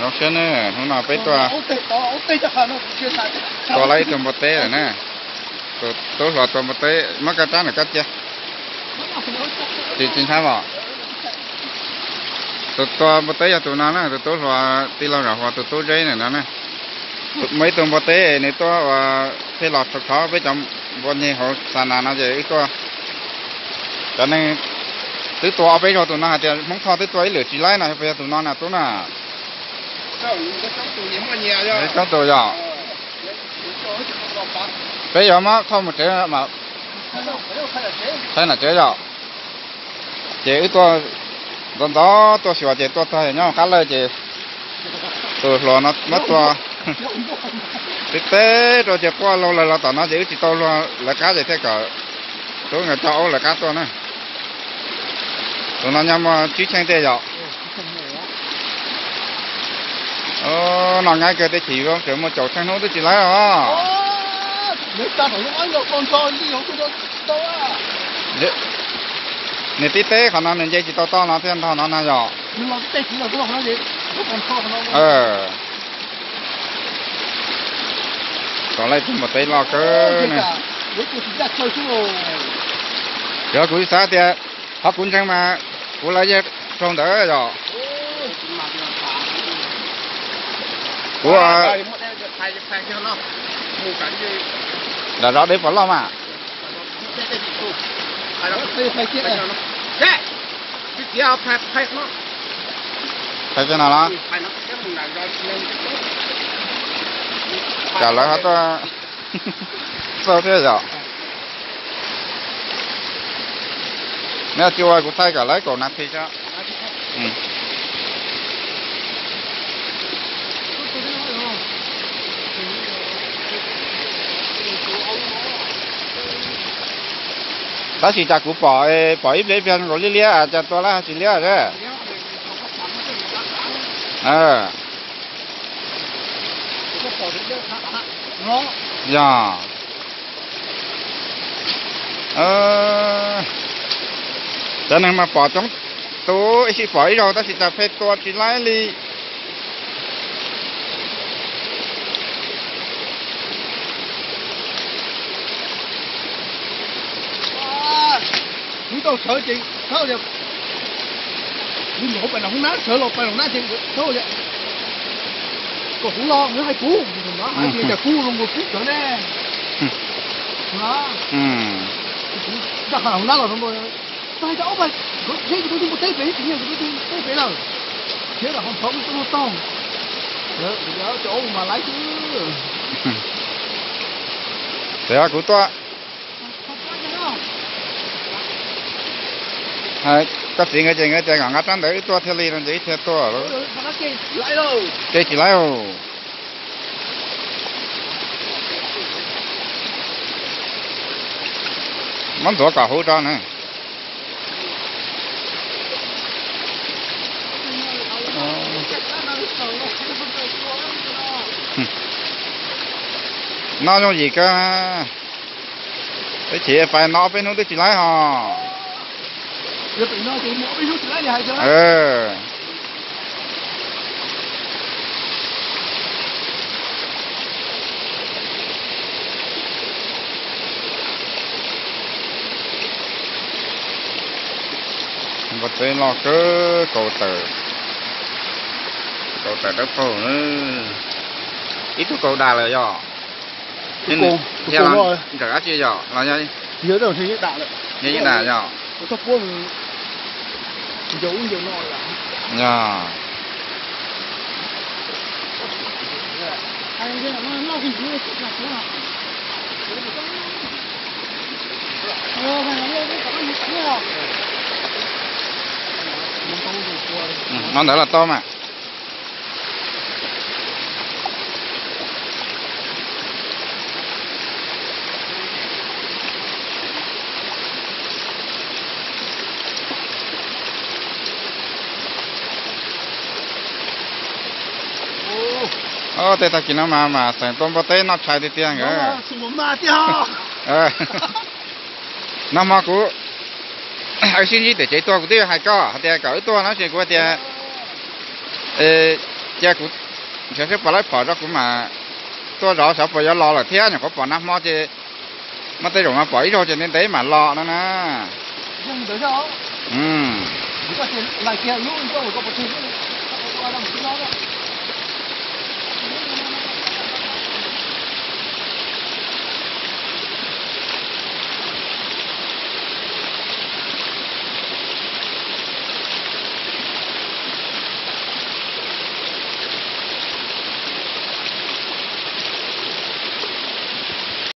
nó xe nữa nó nào là chưa sạch. tua lấy tôm bát té rồi nè. Tôi tôi lọt tôm bát té. Mất cái trán là cắt chứ chị chính xác bảo. Tôi tôi bát té cho tụi nó nè. Tôi tôi lọt tí lâu rồi hoặc tôi tôi dây này nó nè. Mấy tôm bát té này tôi và thế lọt thật khó. Với trong bọn nhỉ họ sàn nào nó vậy có cho nên tứ tua bây giờ tụi nó thì mong thọ tua ấy lửa chỉ lấy này bây giờ tụi nó là tụi nó nhẹ đấy rồi. cháu tôi giờ bây giờ mà không một chế mà thấy là chế rồi chế tôi đó đó tôi sửa chế tôi thấy nhau khá là chế tôi lo nó mất tôi thực tế rồi chế qua lâu là là tao nó chỉ tôi lo là cá gì thế cả? Tôi người cháu là cá tôi này tụi nó nhắm chỉ tranh thế rồi ờ nó ngay cái đấy chỉ không kiểu một chỗ tranh nó tôi chỉ lấy rồi Nếu ta phải nói được con cho đi không tôi đâu à. nè tí tế khả năng nên dây chỉ to to nó thêm thằng nó nào rồi Nhưng mà tê chỉ là cái nó gì? Nó còn cho nó. ờ. Còn lại thêm một tay lo cơ nè Nếu giờ cuối xã thì họ cũng chẳng mà 我来只装得了着。我。là đó đấy phải lo mà phải cái nào đó? Trả lời sao thế rồi nếu chưa ai cũng thấy cả lấy còn nát thì cho. Ừ. ta chỉ chặt cũng bỏ ờ, bỏ ít lấy viên rồi lia à chặt to là chỉ lia đấy. À nó dạ. Ờ cho nên mà bỏ trong tôi chỉ bỏ rồi ta chỉ chặt phê to chỉ lấy đi chúng tôi sợ chị sợ vậy? Nhưng mà không phải là không nát sợ lột phải là nát chị sợ vậy? Còn cũng lo nữa hay cú. Nó hay chị là cú luôn một cú sợ nè đó ừ. Chắc là không nát rồi thôi tại sao vậy? Thế thì tôi đi một tế bể thì nhiều tôi đi tế bể rồi thế là không sống tôi to. Nhớ nhớ chỗ mà lái chứ thế cũng to hai các chị người chị người chị ngã ngã trắng đấy to theo ly nó dễ theo to rồi. Rồi cái chỉ lấy rồi món tổ cả hỗ trợ này nó cho gì cơ? Cái chị phải nó bên nó tôi chỉ lấy hò ờ vật tế lo cơ cầu tử. Cầu tử đất nữa. Ít thuốc cầu đà là do Cầu, thuốc cầu rồi. cả các chia do là như nhớ đầu thì đạo đấy như thế nào có thấp quân giấu nhiều nồi là. Nhà anh cái nó nó thì chưa là thế nào ờ mà nó cái có gì thế nào nó không được qua ừ, nó đỡ là to mà ô tê ta kia nó mà mà thành tôm bò tê nó chạy đi tiền Ờ, chúng nó mà ờ. Cú. Ai xin gì để chạy tua của tiêu hai co thì cỡ tua nó chỉ của tiền ê cha cũng cha sẽ bỏ lại bỏ ra cũng mà. Tôi rõ sợ bỏ lo là thế nhỉ có bỏ nắp mò chứ. Mà rồi mà bỏ ít rồi cho nên đấy mà lo nó nè. Ừ